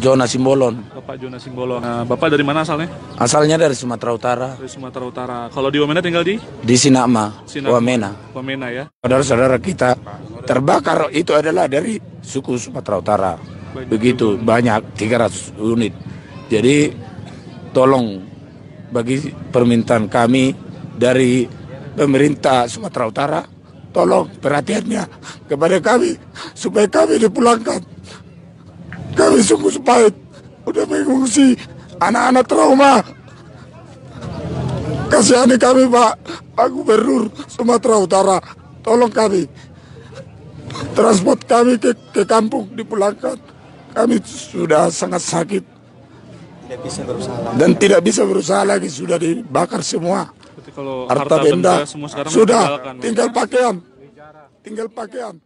Zona Simbolon. Bapak Jona Simbolon. Nah, Bapak dari mana asalnya? Asalnya dari Sumatera Utara, Dari Sumatera Utara. Kalau di Wamena tinggal di? di Sinakma, Sinakma. Wamena. Wamena ya. Saudara-saudara kita terbakar itu adalah dari suku Sumatera Utara. Begitu banyak 300 unit. Jadi tolong bagi permintaan kami dari pemerintah Sumatera Utara tolong perhatiannya kepada kami supaya kami dipulangkan. Kami sungguh pahit udah mengungsi anak-anak trauma. Kasihani kami Pak, Pak Gubernur Sumatera Utara, tolong kami. Transport kami ke, ke kampung dipulangkan. Kami sudah sangat sakit. Dan tidak bisa berusaha lagi. Sudah dibakar semua. Berarti kalau harta benda. semua sekarang sudah. tinggal pakaian. Tinggal pakaian